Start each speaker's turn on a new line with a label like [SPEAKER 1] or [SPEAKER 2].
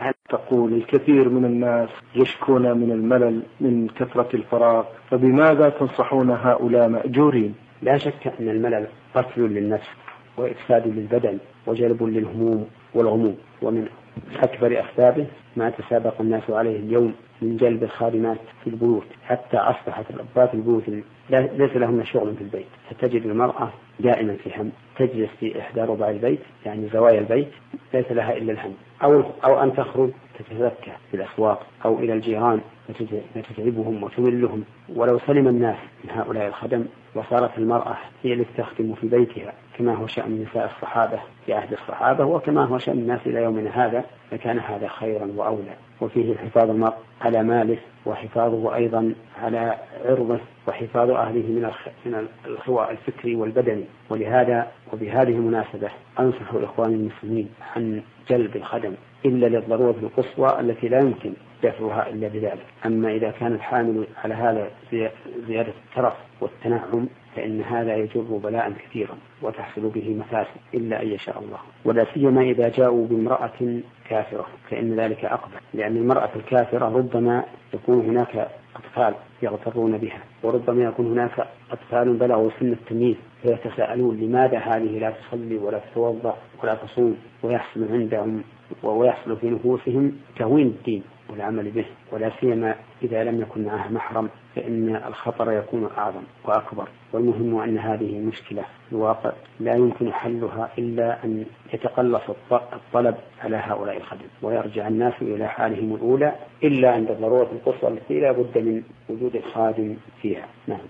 [SPEAKER 1] هل تقول الكثير من الناس يشكون من الملل من كثرة الفراغ؟ فبماذا تنصحون هؤلاء مأجورين؟
[SPEAKER 2] لا شك أن الملل قتل للنفس وإفساد للبدن وجلب للهموم. والغموم ومن أكبر أسبابه ما تسابق الناس عليه اليوم من جلب الخادمات في البيوت حتى أصبحت ربات البيوت ليس لهن شغل في البيت. فتجد المرأة دائما في هم تجلس في إحدى ربع البيت يعني زوايا البيت ليس لها إلا الهم أو أو أن تخرج تتزكى في الأسواق أو إلى الجيران. فتتعبهم وتملهم. ولو سلم الناس من هؤلاء الخدم وصارت المرأة هي التي تخدم في بيتها كما هو شأن نساء الصحابة في عهد الصحابة وكما هو شأن الناس إلى يومنا هذا لكان هذا خيرا وأولى. وفيه حفاظ المرء على ماله وحفاظه أيضا على عرضه وحفاظ أهله من من الخواء الفكري والبدني. ولهذا وبهذه المناسبة أنصح الإخوان المسلمين عن جلب الخدم إلا للضرورة القصوى التي لا يمكن دفعها إلا بذلك. أما إذا كان الحامل على هذا زيادة الترف والتنعم فإن هذا يجر بلاء كثيرا وتحصل به مفاسد إلا أن يشاء الله. ولا سيما إذا جاءوا بامرأة كافرة فإن ذلك أقبل لأن المرأة الكافرة ربما يكون هناك أطفال يغترون بها وربما يكون هناك أطفال بلغوا سن التمييز فيتساءلون لماذا هذه لا تصلي ولا تتوضأ ولا تصوم ويحصل عندهم ويحصل في نفوسهم تهوين الدين. والعمل به ولا سيما إذا لم يكن معها محرم فإن الخطر يكون أعظم وأكبر. والمهم أن هذه مشكلة في الواقع لا يمكن حلها إلا أن يتقلص الطلب على هؤلاء الخدم ويرجع الناس إلى حالهم الأولى إلا عند الضرورة القصوى التي لا بد من وجود الخادم فيها. نعم.